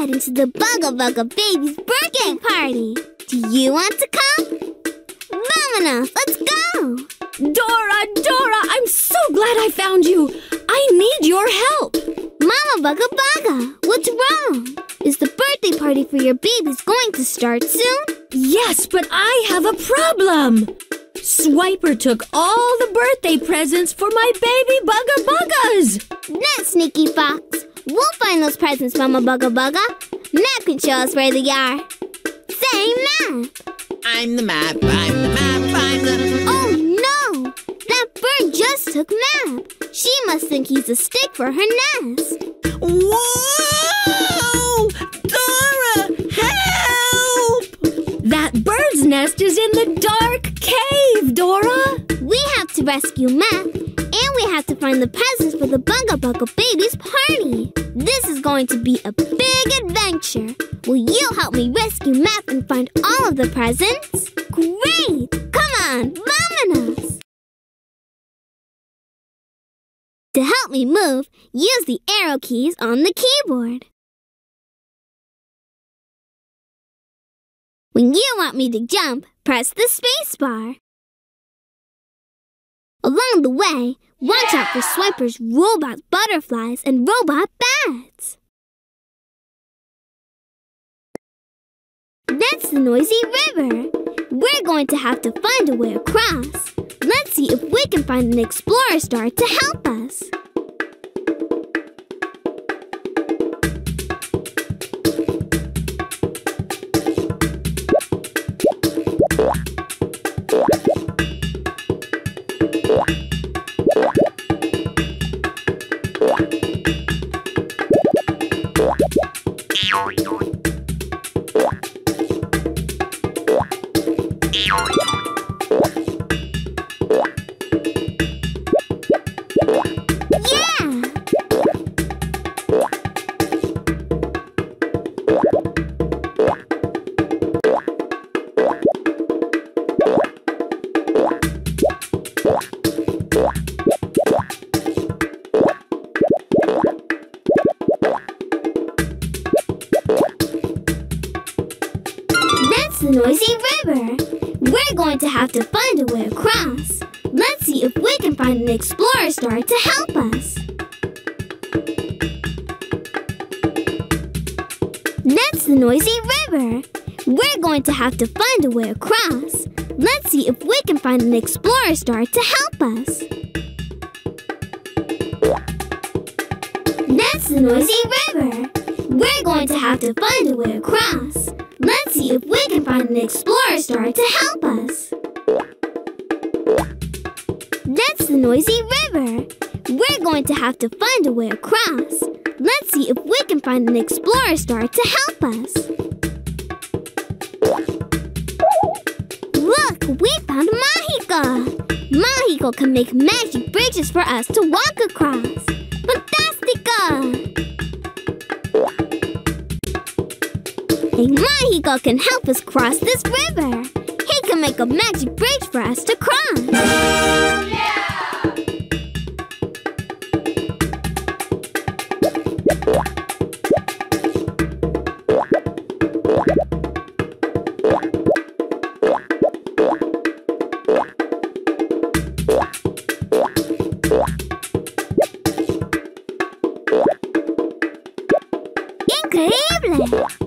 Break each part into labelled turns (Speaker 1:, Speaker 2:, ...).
Speaker 1: heading to the Bugga Bugga Baby's birthday party. Do you want to come? Vámonos, let's go!
Speaker 2: Dora, Dora, I'm so glad I found you. I need your help.
Speaker 1: Mama Bugga Bugga, what's wrong? Is the birthday party for your babies going to start soon?
Speaker 2: Yes, but I have a problem. Swiper took all the birthday presents for my baby Bugga Buggas.
Speaker 1: That sneaky fox. We'll find those presents, Mama Bugga Bugga. Map can show us where they are. Say Map.
Speaker 3: I'm the map, I'm the map, I'm the...
Speaker 1: Oh no! That bird just took Map. She must think he's a stick for her nest.
Speaker 3: Whoa! Dora, help!
Speaker 2: That bird's nest is in the dark cave, Dora.
Speaker 1: Rescue Map, and we have to find the presents for the Bugga Bugga Baby's party. This is going to be a big adventure. Will you help me rescue Map and find all of the presents? Great! Come on, vámonos! To help me move, use the arrow keys on the keyboard. When you want me to jump, press the space bar. Along the way, watch out for swipers, robot butterflies, and robot bats. That's the noisy river. We're going to have to find a way across. Let's see if we can find an explorer star to help us. River. We're going to have to find a way across. Let's see if we can find an explorer star to help us. That's the noisy river. We're going to have to find a way across. Let's see if we can find an explorer star to help us. That's the noisy river. We're going to have to find a way across. Let's see if we can find an explorer star to help us. That's the noisy river. We're going to have to find a way across. Let's see if we can find an explorer star to help us. Look, we found Mahika. Mahiko can make magic bridges for us to walk across. Fantastica! And Mahiko can help us cross this river. He can make a magic bridge for us to cross. Increíble!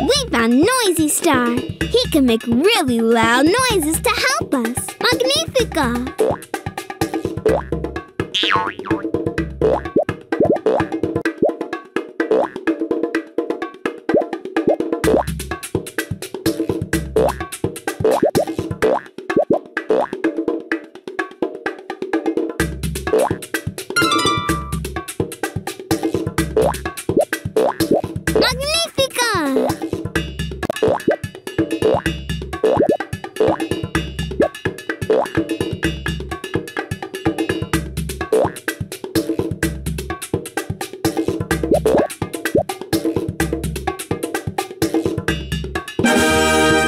Speaker 1: We found Noisy Star. He can make really loud noises to help us. Magnifica!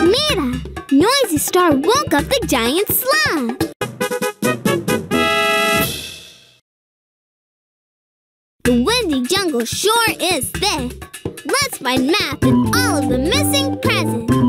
Speaker 1: Mira! Noisy Star woke up the giant slug. The windy jungle sure is thick. Let's find Map and all of the missing presents.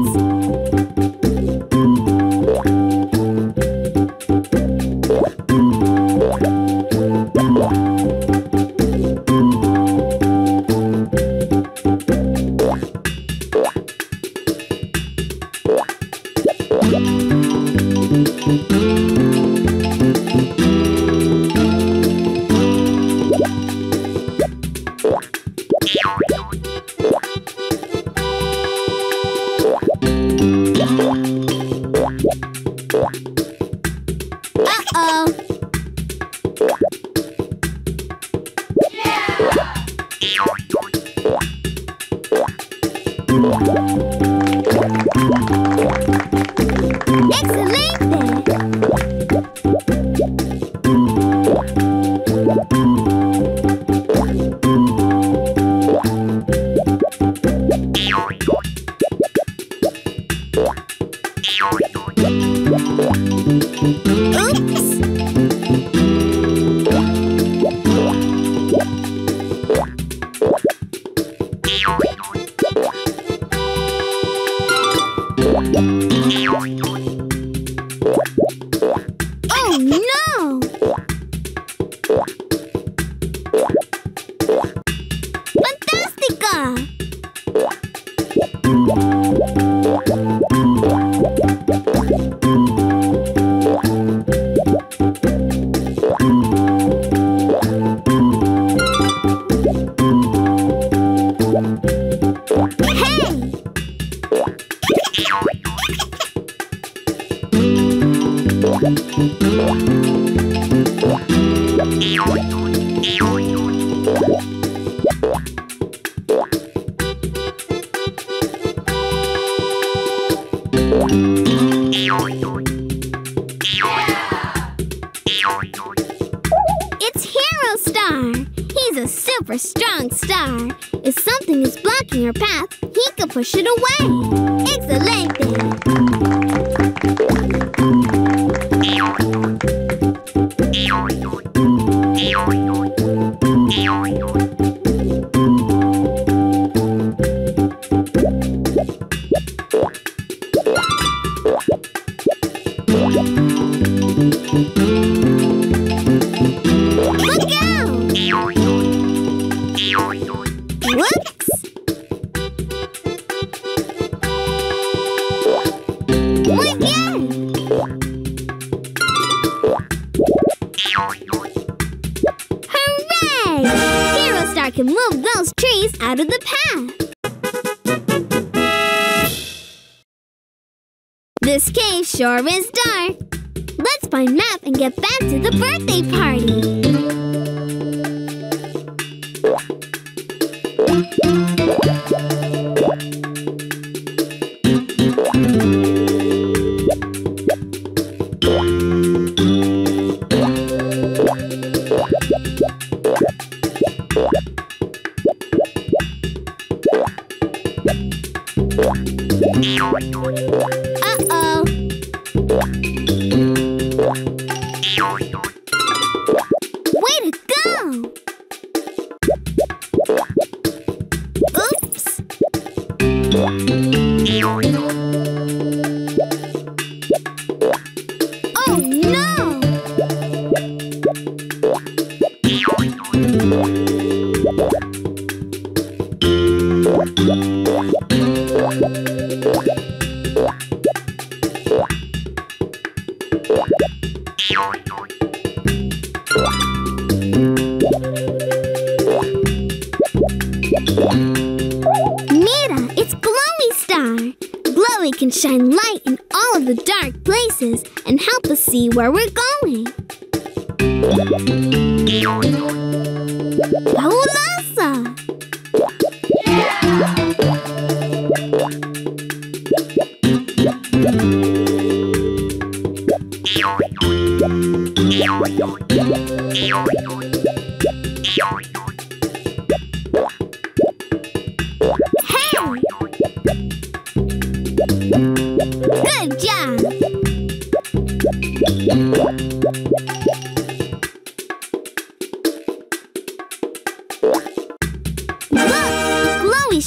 Speaker 1: Excelente! Oops! It's Hero Star! He's a super strong star. If something is blocking your path, he can push it away. Excelente! Can move those trees out of the path. This cave sure is dark. Let's find Map and get back to the birthday party. Can shine light in all of the dark places and help us see where we're going. Fabulosa!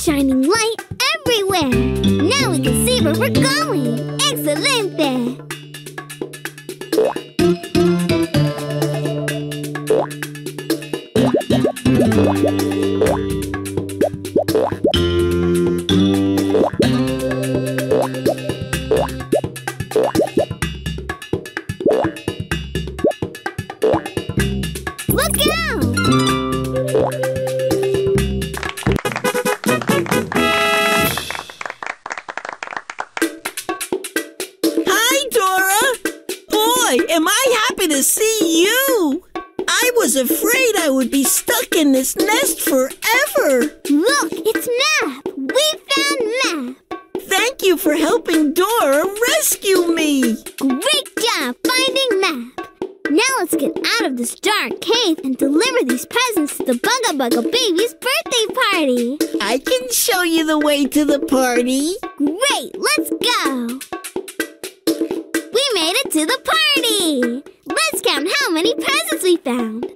Speaker 1: shining light everywhere. Now we can see where we're going.
Speaker 3: Excellent there. To see you. I was afraid I would be stuck in this nest forever.
Speaker 1: Look, it's Map! We found Map!
Speaker 3: Thank you for helping Dora rescue me.
Speaker 1: Great job finding Map! Now let's get out of this dark cave and deliver these presents to the Bugga Bugga Baby's birthday party!
Speaker 3: I can show you the way to the party.
Speaker 1: Great, let's go! We made it to the party! Let's count how many presents we found.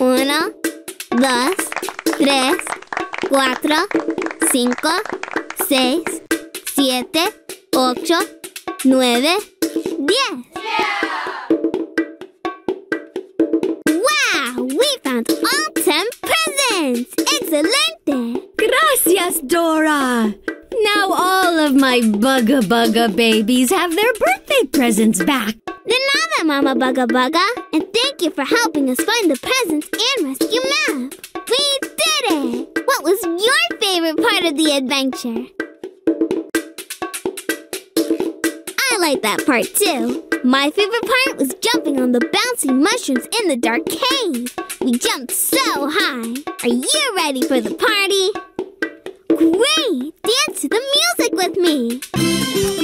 Speaker 1: Uno, dos, tres, cuatro, cinco, seis, siete, ocho, nueve, diez. Wow! We found all ten presents! Excelente!
Speaker 2: Gracias, Dora! Now all of my Bugga Bugga babies have their birthday presents back.
Speaker 1: De nada, Mama Bugga Bugga. And thank you for helping us find the presents and rescue Map. We did it! What was your favorite part of the adventure? I like that part too. My favorite part was jumping on the bouncy mushrooms in the dark cave. We jumped so high. Are you ready for the party? Great! to the music with me.